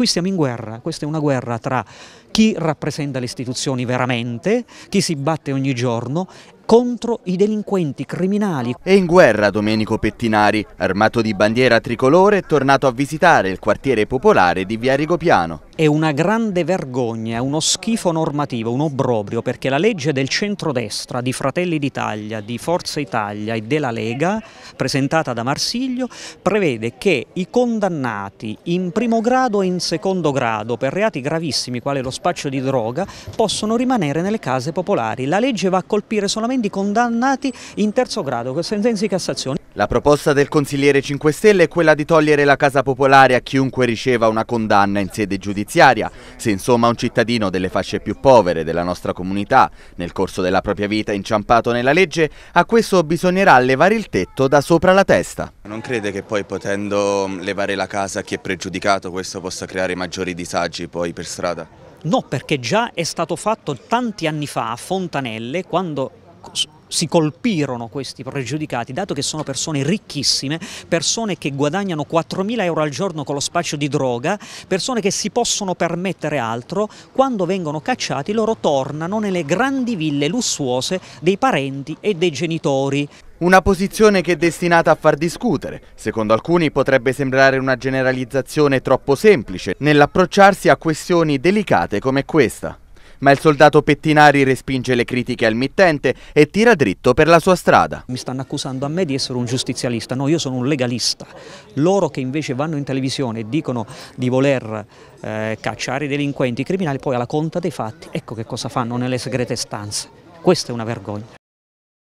Qui stiamo in guerra, questa è una guerra tra chi rappresenta le istituzioni veramente, chi si batte ogni giorno contro i delinquenti criminali. E in guerra Domenico Pettinari, armato di bandiera tricolore, è tornato a visitare il quartiere popolare di Via Rigopiano. È una grande vergogna, uno schifo normativo, un obbrobrio, perché la legge del centrodestra di Fratelli d'Italia, di Forza Italia e della Lega, presentata da Marsiglio, prevede che i condannati in primo grado e in secondo grado per reati gravissimi quali lo spaccio di droga possono rimanere nelle case popolari. La legge va a colpire solamente di condannati in terzo grado con sentenze di Cassazione. La proposta del consigliere 5 Stelle è quella di togliere la casa popolare a chiunque riceva una condanna in sede giudiziaria. Se insomma un cittadino delle fasce più povere della nostra comunità nel corso della propria vita inciampato nella legge, a questo bisognerà levare il tetto da sopra la testa. Non crede che poi potendo levare la casa a chi è pregiudicato questo possa creare maggiori disagi poi per strada? No, perché già è stato fatto tanti anni fa a Fontanelle quando si colpirono questi pregiudicati, dato che sono persone ricchissime, persone che guadagnano 4.000 euro al giorno con lo spaccio di droga, persone che si possono permettere altro, quando vengono cacciati loro tornano nelle grandi ville lussuose dei parenti e dei genitori. Una posizione che è destinata a far discutere. Secondo alcuni potrebbe sembrare una generalizzazione troppo semplice nell'approcciarsi a questioni delicate come questa ma il soldato Pettinari respinge le critiche al mittente e tira dritto per la sua strada. Mi stanno accusando a me di essere un giustizialista, no, io sono un legalista. Loro che invece vanno in televisione e dicono di voler eh, cacciare i delinquenti i criminali, poi alla conta dei fatti, ecco che cosa fanno nelle segrete stanze. Questa è una vergogna.